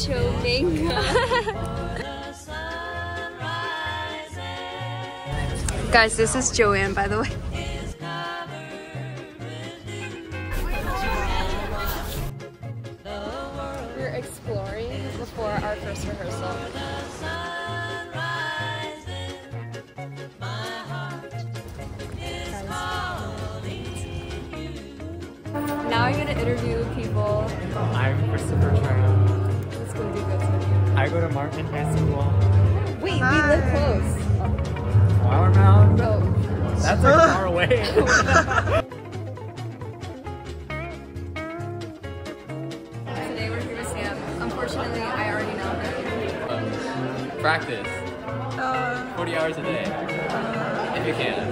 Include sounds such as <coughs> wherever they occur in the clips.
Choming. <laughs> Guys, this is Joanne, by the way. We're exploring before our first rehearsal. Now I'm gonna interview people. I'm Christopher Tryon. It's gonna. I go to Martin High School. Wait, we live close. Flower Mound. Oh, That's like far <laughs> away. today we're here with Sam. Unfortunately, I already know him. Practice. Uh, 40 hours a day. Uh, if you can.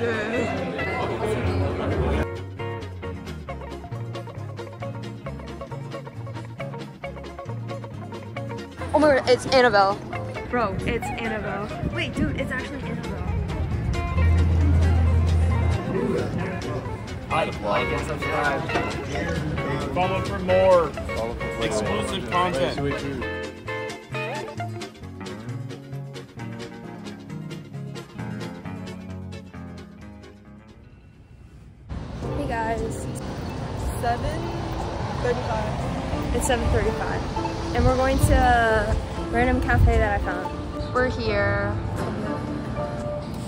Oh my god, it's Annabelle. Bro, it's Annabelle. Wait, dude, it's actually Annabelle. Like, like and subscribe. Follow for more exclusive content. Hey guys. 7.35. It's 7.35. And we're going to a random cafe that I found. We're here.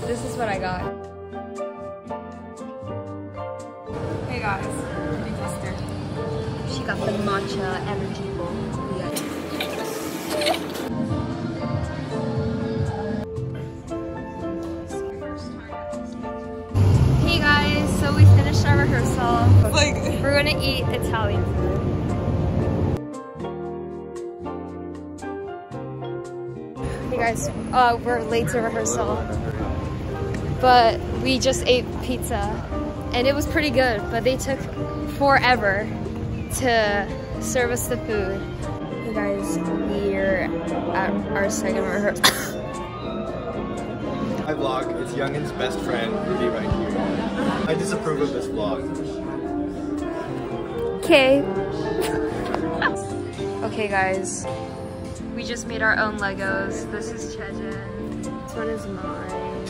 This is what I got. Hey guys. My sister. She got the matcha energy bowl. Hey guys, so we finished our rehearsal. Like, We're gonna eat Italian food. Guys, uh, we're late to rehearsal, but we just ate pizza, and it was pretty good. But they took forever to serve us the food. Hey guys, we're at our second rehearsal. <coughs> My vlog, it's Youngeun's best friend, Ruby right here. I disapprove of this vlog. Okay. <laughs> okay, guys. We just made our own Legos. This is Chejin. This one is mine.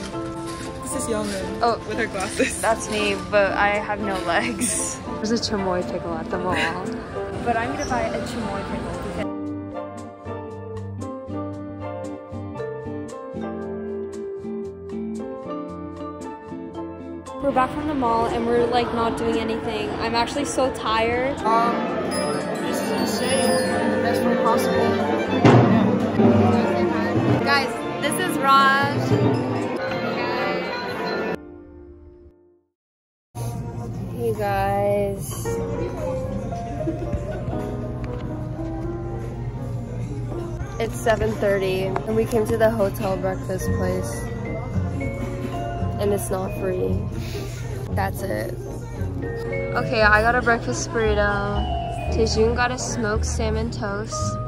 this is Youngeun Oh, with her glasses. that's me, but I have no legs. There's a chamoy pickle at the mall. But I'm gonna buy a chamoy pickle because We're back from the mall and we're like not doing anything. I'm actually so tired. Um, this is insane. The best way possible. This is Raj. Hey guys. It's 7.30 and we came to the hotel breakfast place. And it's not free. That's it. Okay, I got a breakfast burrito. Tejun got a smoked salmon toast.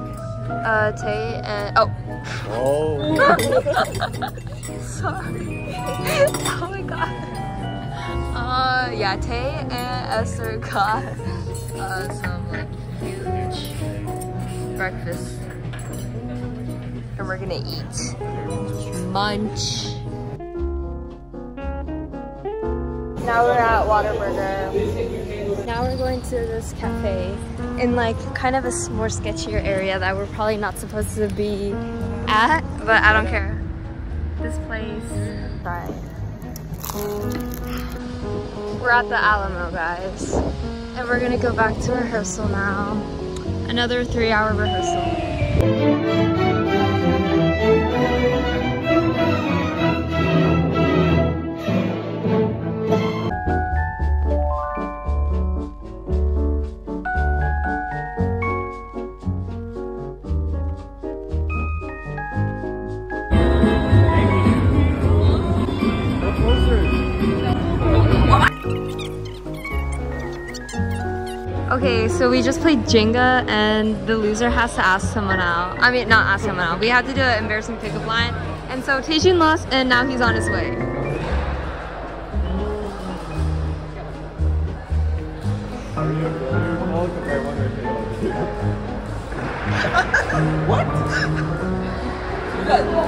Uh, Tay and oh, Oh. <laughs> sorry. <laughs> oh my god. Uh, yeah, Tay and Esther got uh, some like huge breakfast, and we're gonna eat. Munch. Now we're at Whataburger. Now we're going to this cafe in like kind of a more sketchier area that we're probably not supposed to be at, but I don't care. This place, right. We're at the Alamo, guys. And we're gonna go back to rehearsal now. Another three hour rehearsal. Okay, so we just played Jenga and the loser has to ask someone out. I mean, not ask someone out. We had to do an embarrassing pickup line. And so Taejun lost and now he's on his way. what? You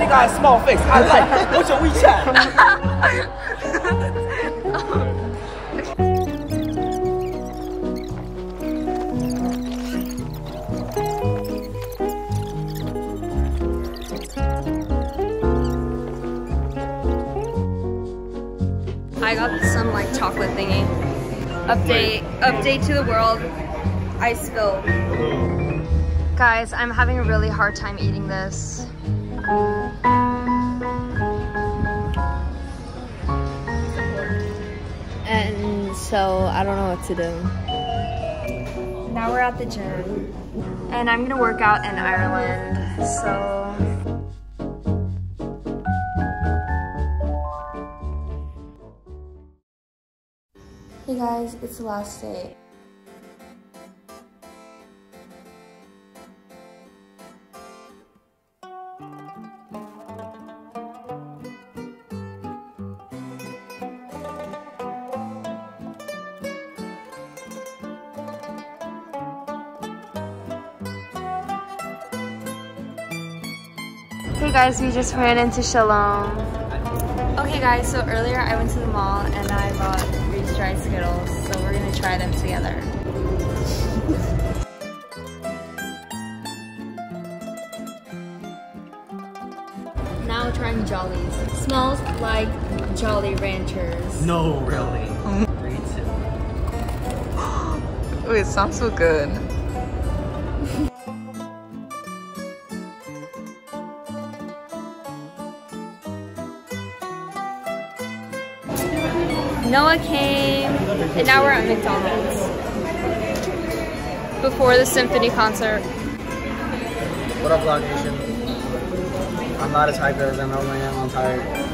got, have small face. I like. What's your WeChat? <laughs> Update, update to the world. I spilled. Guys, I'm having a really hard time eating this. And so I don't know what to do. Now we're at the gym. And I'm gonna work out in Ireland, so Hey guys, it's the last day. Hey guys, we just ran into Shalom. Okay guys, so earlier I went to the mall and I bought freeze dried Skittles, so we're gonna try them together. now trying Jollies. Smells like Jolly Ranchers. No, really. <laughs> Three, two. Oh, it sounds so good. Noah came, and now we're at McDonald's. Before the symphony concert. What up, Vlog Nation? I'm not as hyped as I normally am. I'm tired.